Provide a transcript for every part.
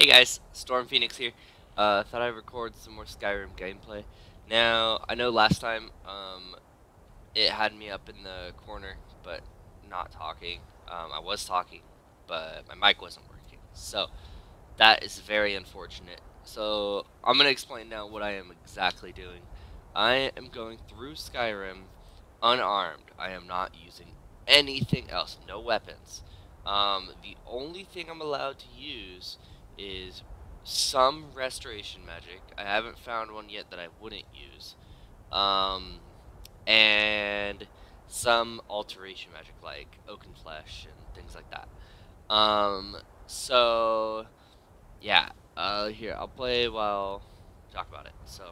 Hey guys, Storm Phoenix here. Uh, thought I'd record some more Skyrim gameplay. Now, I know last time, um, it had me up in the corner, but not talking. Um, I was talking, but my mic wasn't working. So, that is very unfortunate. So, I'm going to explain now what I am exactly doing. I am going through Skyrim unarmed. I am not using anything else, no weapons. Um, the only thing I'm allowed to use is some restoration magic. I haven't found one yet that I wouldn't use. Um, and some alteration magic like oaken flesh and things like that. Um, so yeah, uh, here I'll play while talk about it. So,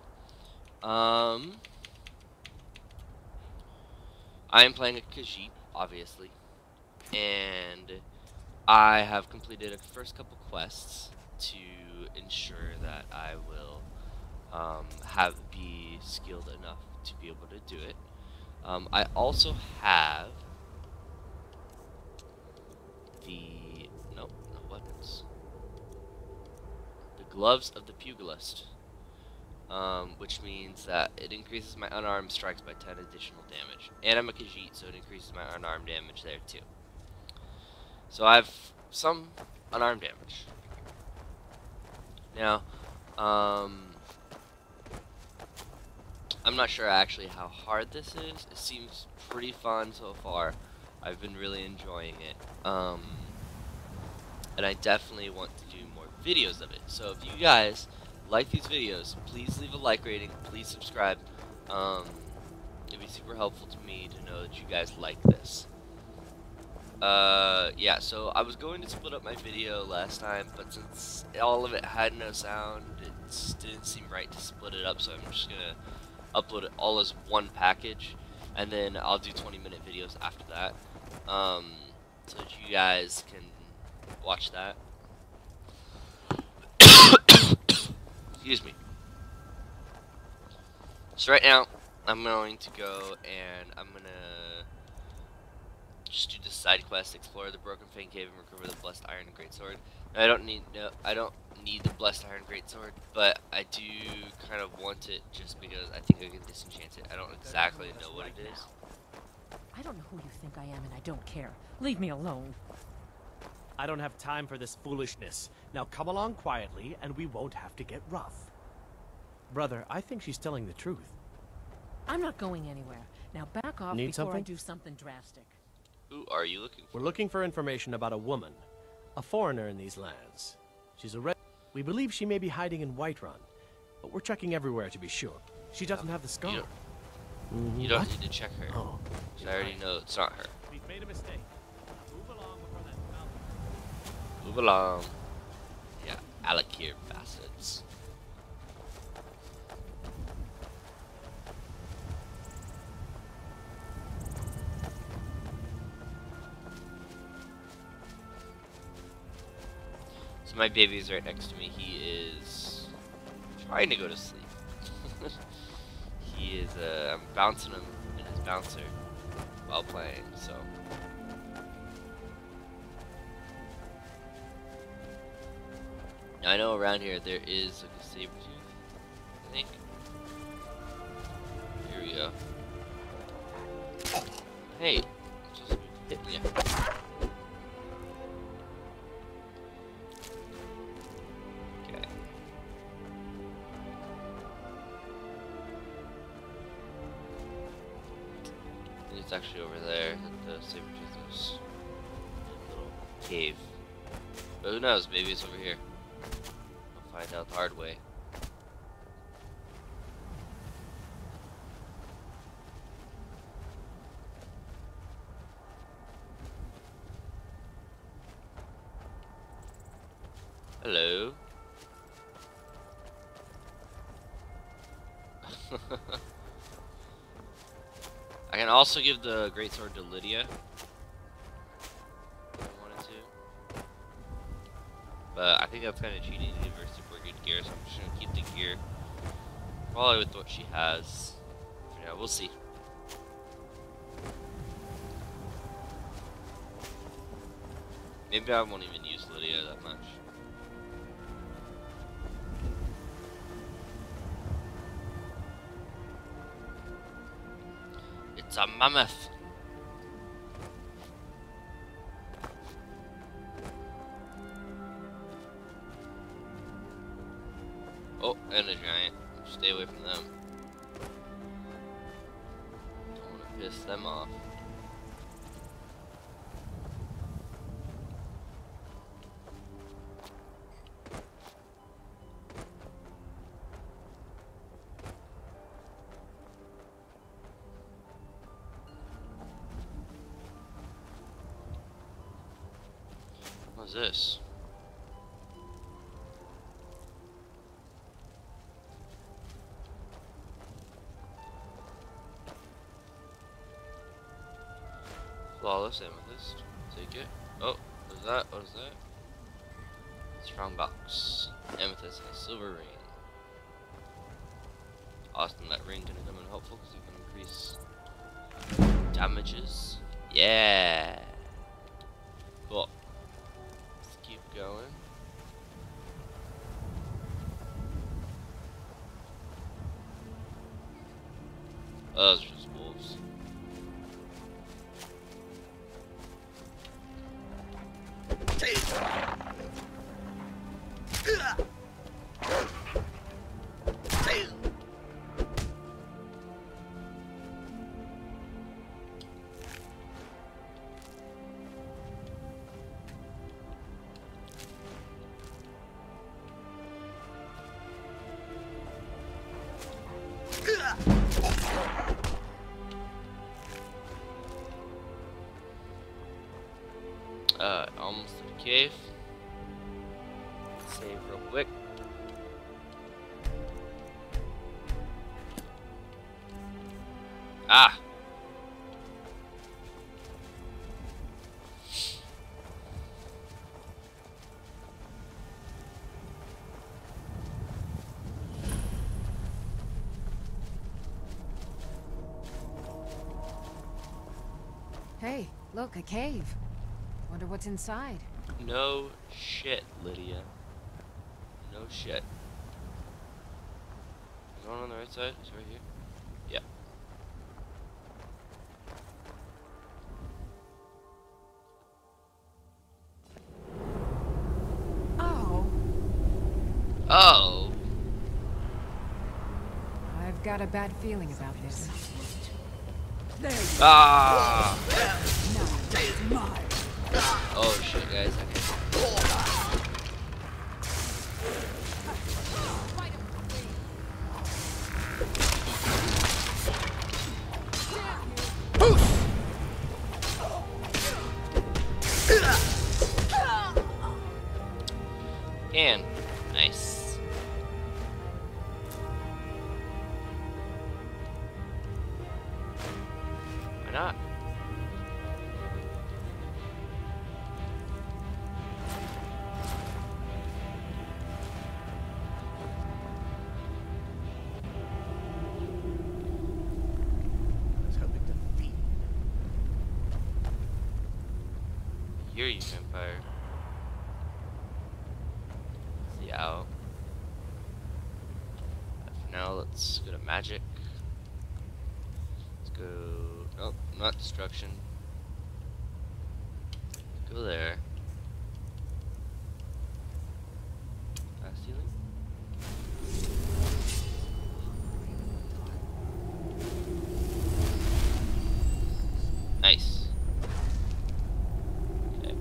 um, I am playing a Khajiit, obviously, and I have completed a first couple quests to ensure that I will um, have be skilled enough to be able to do it. Um, I also have the no no weapons. The gloves of the pugilist, um, which means that it increases my unarmed strikes by 10 additional damage, and I'm a Khajiit, so it increases my unarmed damage there too. So I have some unarmed damage. Now, um, I'm not sure actually how hard this is. It seems pretty fun so far. I've been really enjoying it. Um, and I definitely want to do more videos of it. So if you guys like these videos, please leave a like rating. Please subscribe. Um, it'd be super helpful to me to know that you guys like this. Uh, yeah, so I was going to split up my video last time, but since all of it had no sound, it didn't seem right to split it up, so I'm just gonna upload it all as one package, and then I'll do 20 minute videos after that, um, so that you guys can watch that. Excuse me. So right now, I'm going to go and I'm gonna just do the side quest, explore the Broken Fang Cave, and recover the Blessed Iron Greatsword. I don't need no, I don't need the Blessed Iron Greatsword, but I do kind of want it just because I think I can disenchant it. I don't exactly know what it is. I don't know who you think I am, and I don't care. Leave me alone. I don't have time for this foolishness. Now come along quietly, and we won't have to get rough. Brother, I think she's telling the truth. I'm not going anywhere. Now back off Need before I do something drastic. Who are you looking for? We're looking for information about a woman, a foreigner in these lands. She's a red. We believe she may be hiding in Whiterun, but we're checking everywhere to be sure. She doesn't have the scar. Mm-hmm. You don't, you don't need to check her. Oh, 'cause I already know it's not her. we've made a mistake. Move along before that foul- Move along. Yeah, Alik'r bastards. My baby's right next to me. He is trying to go to sleep. he is, uh, I'm bouncing him in his bouncer while playing, so. I know around here there is a saber tooth. I think. Here we go. Hey, it's actually over there that the saber tooth. Little cave. But who knows? Maybe it's over here. We'll find out the hard way. Also give the great sword to Lydia. If I wanted to. But I think that's kind of cheating to give her super good gear, so I'm just gonna keep the gear. Probably with what she has. For now, we'll see. Maybe I won't even use Lydia that much. It's a mammoth. Oh, and a giant. Stay away from them. Don't want to piss them off. This? Flawless amethyst. Take it. Oh, what is that? What is that? Strong box. Amethyst and silver ring. Awesome, that ring gonna come in helpful because you can increase damages. Yeah. Oh, Uh, almost to the cave. Save real quick. Ah! Hey, look, a cave. What's inside. No shit, Lydia. No shit. Is one on the right side? It's right here. Yeah. Oh, Oh! I've got a bad feeling about this. Ah! Now it's mine. Oh shit, guys. And nice. Why not? Hear you, vampire. But for now, let's go to magic. Let's go. Nope, not destruction. Go there. Fast healing. Nice. Okay.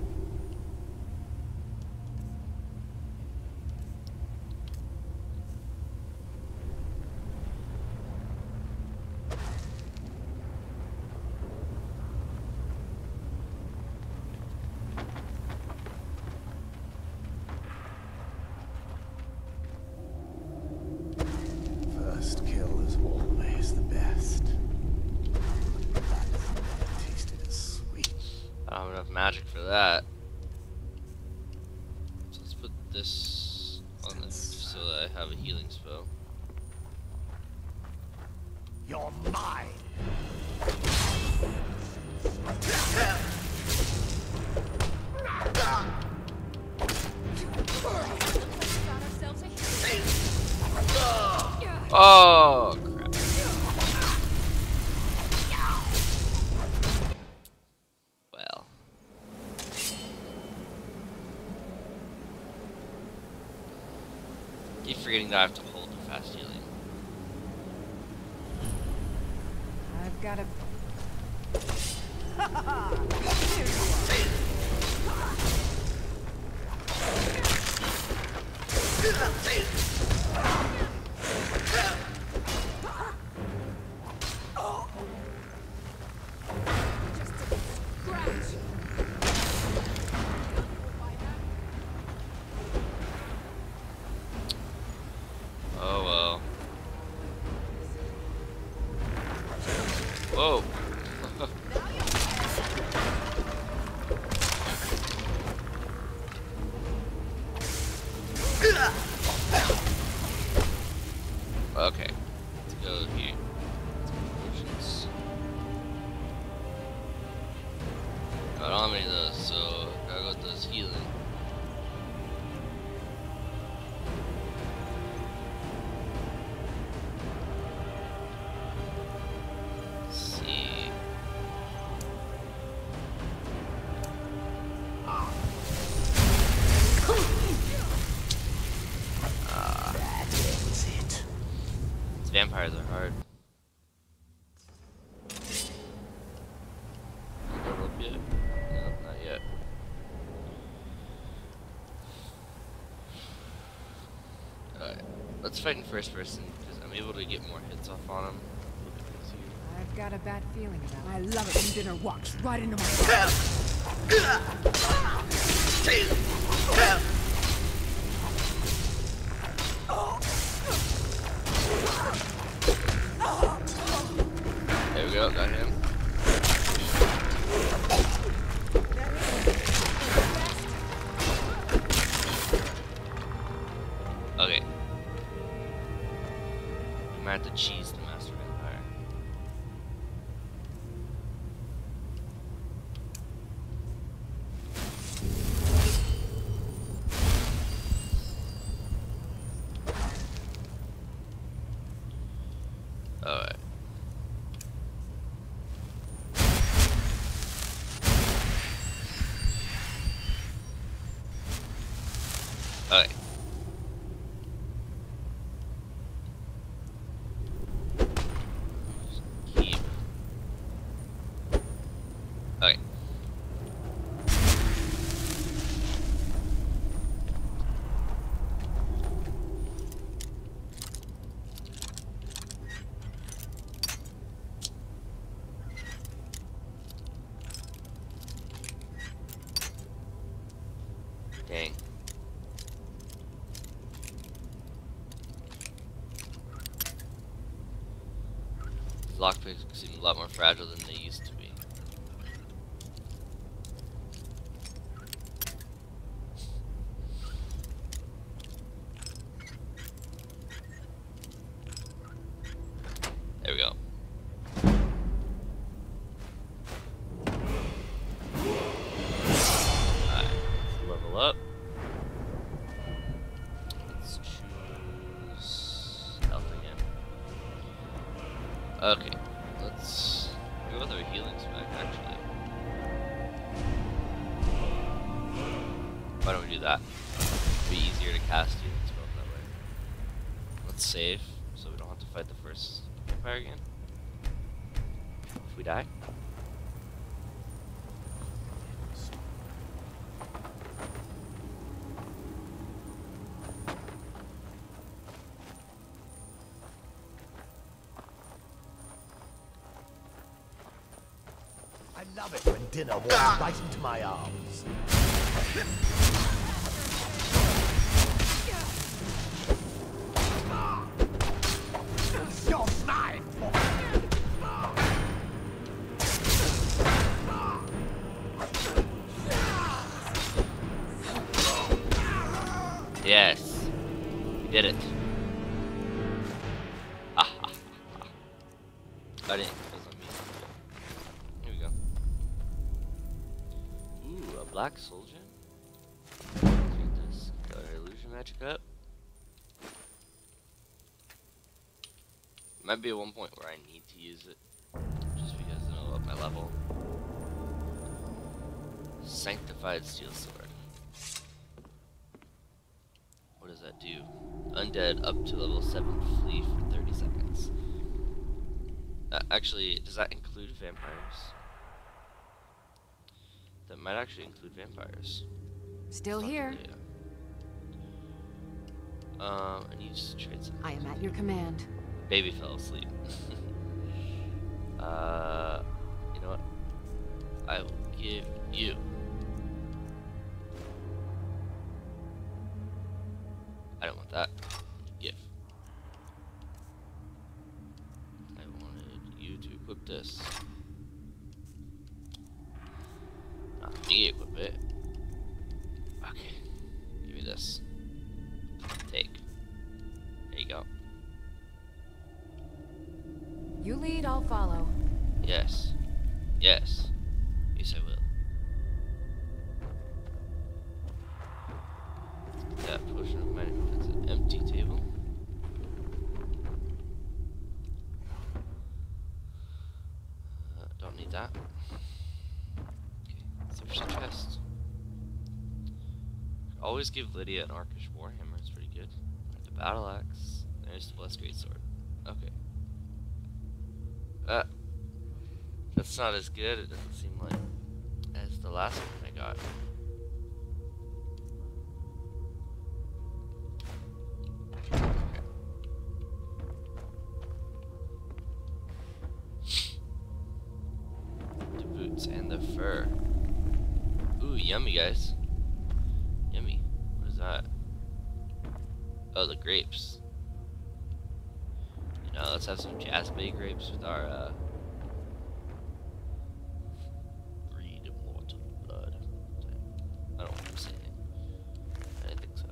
First kill is always the best. That has never tasted as sweet. I don't have enough magic for that. So let's put this on this so that I have a healing spell. You're mine. Oh forgetting that I have to hold the fast healing. I've got a... Oh okay. Let's go here. I don't have any of those, so I gotta go with those healing. Let's fight in first person because I'm able to get more hits off on him. I've got a bad feeling about I love it when dinner walks right into my Dang. Lockpicks seem a lot more fragile than they used to Okay, let's go with our healing spec actually. Why don't we do that? It'd be easier to cast healing spells that way. Let's save so we don't have to fight the first vampire again. If we die. When dinner right into my arms. Be at one point where I need to use it. Just because it'll up my level. Sanctified steel sword. What does that do? undead up to level 7 flee for 30 seconds. Uh, actually, does that include vampires? That might actually include vampires. Still Fuck here. yeah. Um, I need to trade some. I am at your command. Baby fell asleep. uh, you know what? I will give you. I don't want that. Give. I wanted you to equip this. Not me equip it. Okay. Give me this. Always give Lydia an Orcish Warhammer, it's pretty good. The battle axe. There's the Blessed Greatsword. Okay. Uh, that's not as good, it doesn't seem like, as the last one I got. The boots and the fur. Ooh, yummy, guys. Yummy. What is that? Oh, the grapes. You know, let's have some jasmine grapes with our, uh, immortal blood. I don't know what I'm saying. I think so.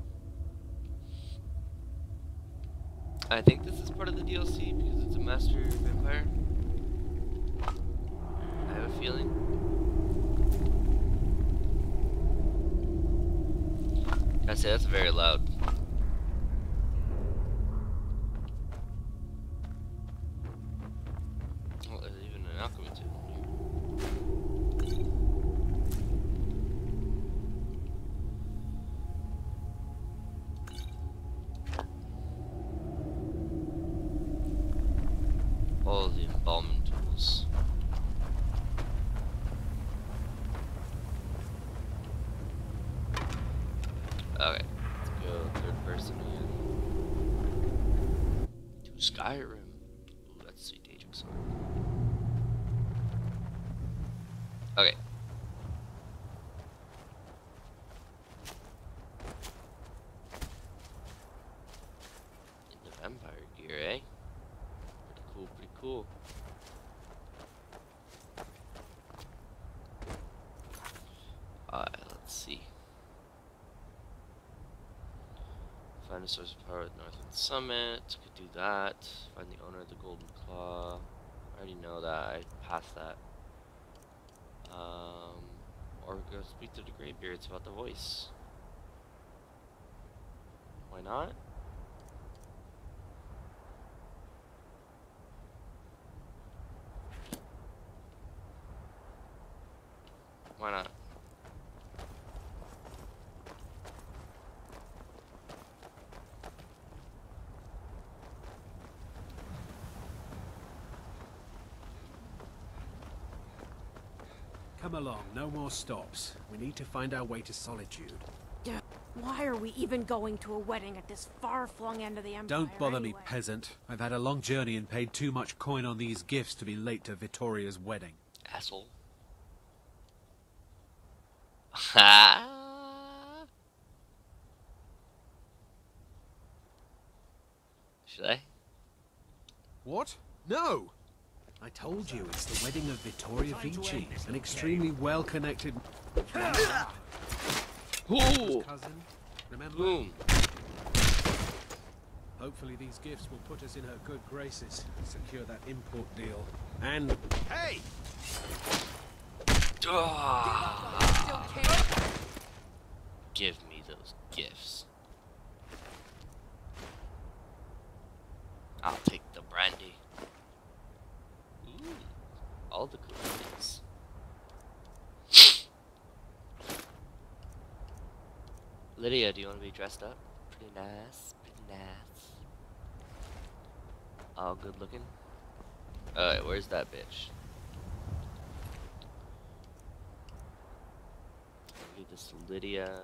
I think this is part of the DLC because it's a master vampire. I have a feeling. I say that's very loud. Go third person again. To Skyrim. Ooh, that's sweet Daedric sword. Okay. In the vampire gear, eh? Pretty cool, pretty cool. Alright, let's see. Find the source of power at Northwind Summit. Could do that. Find the owner of the Golden Claw. I already know that. I passed that. Um, or go speak to the Greybeards about the voice. Why not? Why not? Come along, no more stops. We need to find our way to Solitude. Why are we even going to a wedding at this far-flung end of the Empire Don't bother me, peasant. I've had a long journey and paid too much coin on these gifts to be late to Vittoria's wedding. Asshole. Ha! Should I? What? No! I told you, it's the wedding of Vittoria Vici, an extremely well-connected Ooh! cousin. Remember? Boom! Hopefully these gifts will put us in her good graces, secure that import deal. And... Hey! Ah, Still care? give me those gifts. I'll take the brandy. Ooh, all the cool things. Lydia, do you want to be dressed up? Pretty nice, pretty nice. All good looking. Alright, where's that bitch? Give this to Lydia.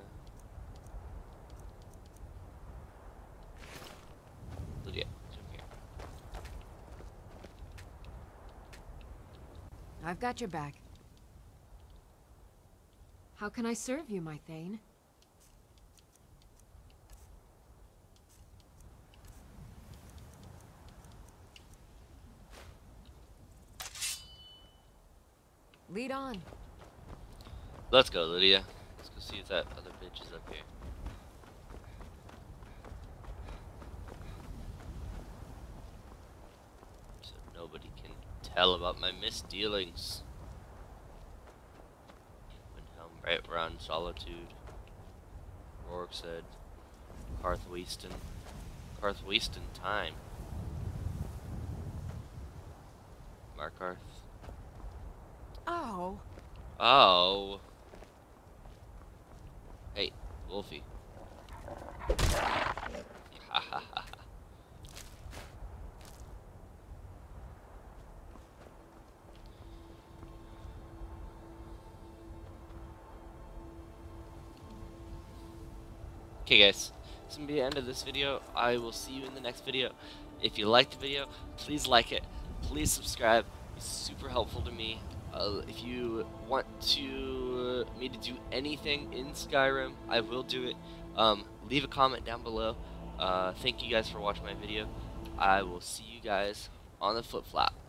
Lydia, come here. I've got your back. How can I serve you, my Thane? Lead on. Let's go, Lydia. Let's go see if that other bitch is up here. So nobody can tell about my misdealings. Windhelm, right around Solitude. Rourke said, Karthwasten. Carth Weaston time. Markarth. Oh, Oh. Hey, Wolfie. okay guys, this to be the end of this video. I will see you in the next video. If you liked the video, please like it. Please subscribe. It's super helpful to me. Uh, if you want to me to do anything in Skyrim, I will do it. Um, leave a comment down below. Uh, thank you guys for watching my video. I will see you guys on the flip flop.